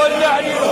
والنعل